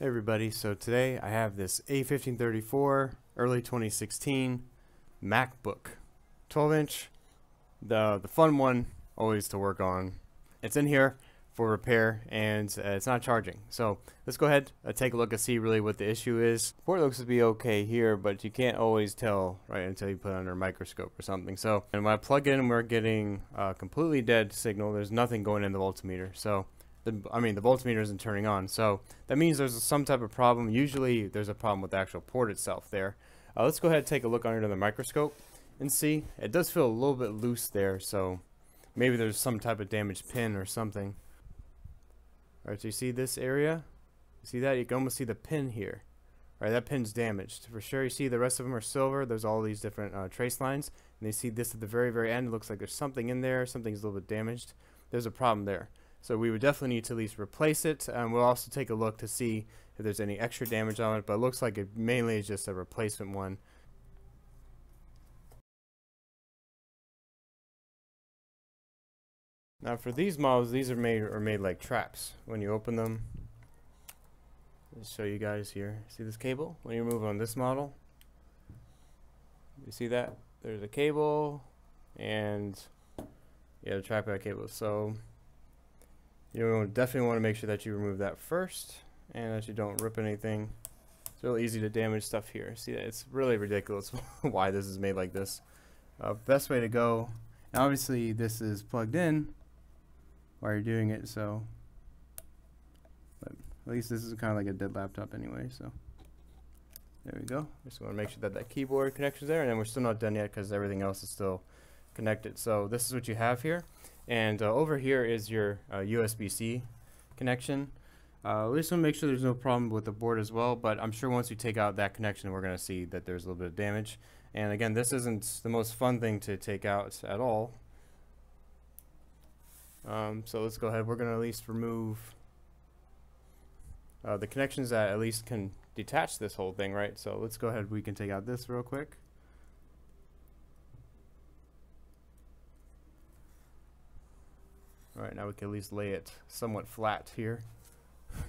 Hey everybody, so today I have this A1534 early 2016 MacBook. 12 inch the the fun one always to work on. It's in here for repair and uh, it's not charging. So let's go ahead uh, take a look and see really what the issue is. Port looks to be okay here but you can't always tell right until you put it under a microscope or something. So and when I plug in we're getting a completely dead signal. There's nothing going in the voltmeter. So the, I mean the voltmeter isn't turning on. So that means there's some type of problem. Usually there's a problem with the actual port itself there. Uh, let's go ahead and take a look under the microscope and see. It does feel a little bit loose there so maybe there's some type of damaged pin or something. Alright so you see this area? You see that? You can almost see the pin here. Alright that pin's damaged. For sure you see the rest of them are silver. There's all these different uh, trace lines. And you see this at the very very end. It looks like there's something in there. Something's a little bit damaged. There's a problem there so we would definitely need to at least replace it. Um, we'll also take a look to see if there's any extra damage on it, but it looks like it mainly is just a replacement one. Now for these models, these are made are made like traps. When you open them, I'll show you guys here. See this cable? When you move on this model, you see that? There's a cable and yeah, the trackpad cable. So you definitely want to make sure that you remove that first and that you don't rip anything. It's really easy to damage stuff here. See, that it's really ridiculous why this is made like this. Uh, best way to go, now obviously this is plugged in while you're doing it, so but at least this is kind of like a dead laptop anyway, so there we go. Just want to make sure that that keyboard connection's there, and then we're still not done yet because everything else is still connected. So this is what you have here. And uh, over here is your uh, USB-C connection. Uh, we just want to make sure there's no problem with the board as well, but I'm sure once you take out that connection, we're going to see that there's a little bit of damage. And again, this isn't the most fun thing to take out at all. Um, so let's go ahead. We're going to at least remove uh, the connections that at least can detach this whole thing, right? So let's go ahead. We can take out this real quick. Alright, now we can at least lay it somewhat flat here.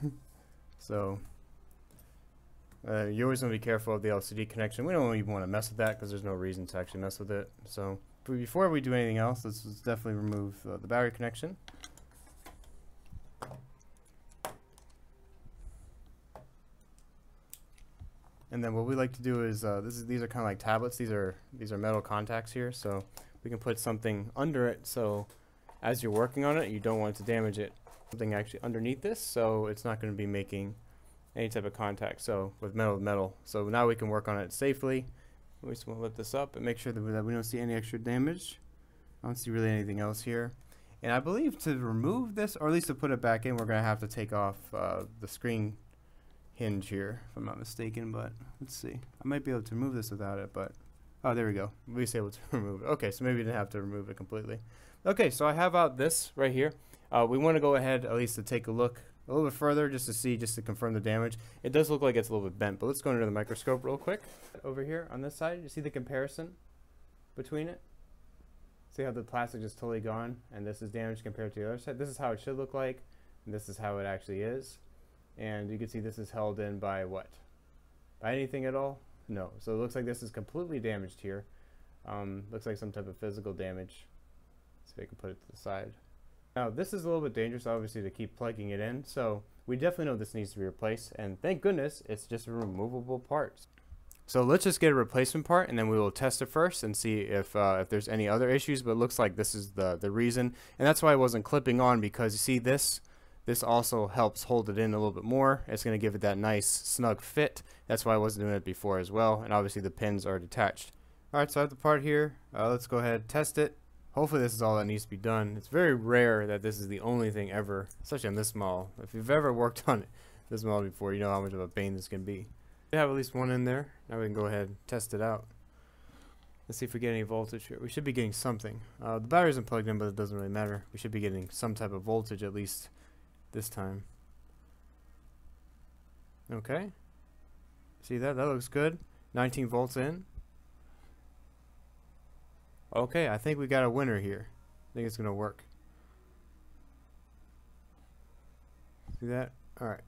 so, uh, you always want to be careful of the LCD connection. We don't even want to mess with that because there's no reason to actually mess with it. So, before we do anything else, let's, let's definitely remove uh, the battery connection. And then what we like to do is, uh, this is these are kind of like tablets. These are these are metal contacts here, so we can put something under it so as you're working on it, you don't want to damage it. Something actually underneath this, so it's not going to be making any type of contact. So with metal with metal. So now we can work on it safely. We just want to lift this up and make sure that we, that we don't see any extra damage. I don't see really anything else here. And I believe to remove this, or at least to put it back in, we're going to have to take off uh, the screen hinge here, if I'm not mistaken. But let's see. I might be able to remove this without it, but... Oh, there we go. We was able to remove it. Okay, so maybe we didn't have to remove it completely. Okay, so I have out this right here. Uh, we want to go ahead at least to take a look a little bit further just to see, just to confirm the damage. It does look like it's a little bit bent, but let's go under the microscope real quick. Over here on this side, you see the comparison between it? See how the plastic is totally gone and this is damaged compared to the other side? This is how it should look like, and this is how it actually is. And you can see this is held in by what? By anything at all? No. So it looks like this is completely damaged here. Um, looks like some type of physical damage. If can put it to the side. Now this is a little bit dangerous obviously to keep plugging it in so we definitely know this needs to be replaced and thank goodness it's just a removable part. So let's just get a replacement part and then we will test it first and see if uh, if there's any other issues but it looks like this is the the reason and that's why I wasn't clipping on because you see this this also helps hold it in a little bit more. It's going to give it that nice snug fit. That's why I wasn't doing it before as well and obviously the pins are detached. Alright so I have the part here. Uh, let's go ahead test it Hopefully this is all that needs to be done. It's very rare that this is the only thing ever, especially on this model. If you've ever worked on this model before, you know how much of a pain this can be. We have at least one in there. Now we can go ahead and test it out. Let's see if we get any voltage here. We should be getting something. Uh, the battery isn't plugged in, but it doesn't really matter. We should be getting some type of voltage at least this time. Okay. See that? That looks good. 19 volts in. Okay, I think we got a winner here. I think it's going to work. See that? Alright.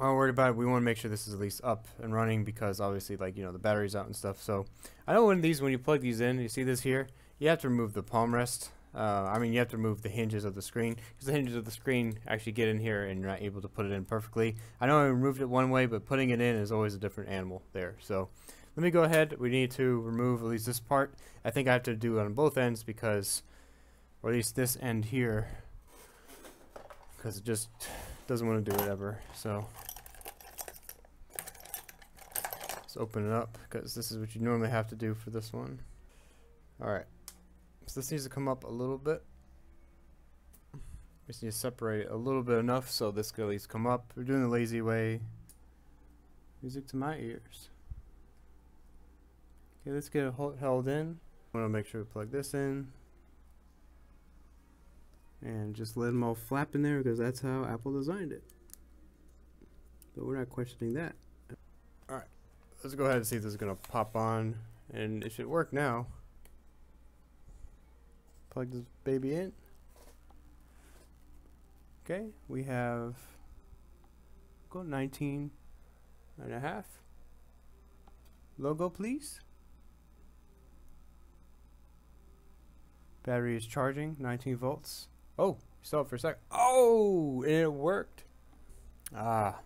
I'm not worried about it. We want to make sure this is at least up and running because obviously, like, you know, the battery's out and stuff. So I know when these, when you plug these in, you see this here, you have to remove the palm rest. Uh, I mean, you have to remove the hinges of the screen because the hinges of the screen actually get in here and you're not able to put it in perfectly. I know I removed it one way, but putting it in is always a different animal there. So let me go ahead. We need to remove at least this part. I think I have to do it on both ends because, or at least this end here, because it just doesn't want to do it ever. So let's open it up because this is what you normally have to do for this one. Alright, so this needs to come up a little bit. We just need to separate it a little bit enough so this can at least come up. We're doing the lazy way. Music to my ears. Okay, let's get it held in. I want to make sure we plug this in. And just let them all flap in there because that's how Apple designed it. But we're not questioning that. Alright, let's go ahead and see if this is going to pop on. And it should work now. Plug this baby in. Okay, we have go 19 and a half. Logo, please. Battery is charging, 19 volts. Oh, stop for a sec. Oh, it worked. Ah.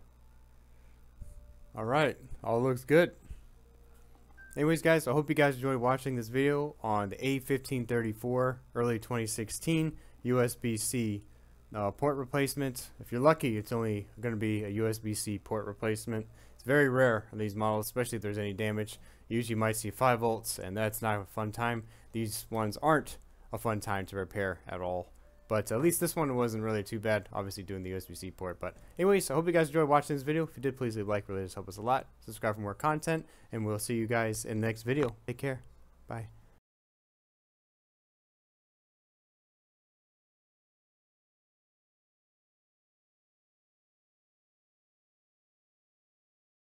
Alright, all looks good. Anyways, guys, I hope you guys enjoyed watching this video on the A1534 early 2016 USB-C uh, port replacement. If you're lucky, it's only going to be a USB-C port replacement. It's very rare on these models, especially if there's any damage. Usually you might see 5 volts, and that's not a fun time. These ones aren't a fun time to repair at all. But at least this one wasn't really too bad, obviously doing the USB-C port. But anyways, I hope you guys enjoyed watching this video. If you did, please leave a like, really does help us a lot. Subscribe for more content, and we'll see you guys in the next video. Take care. Bye.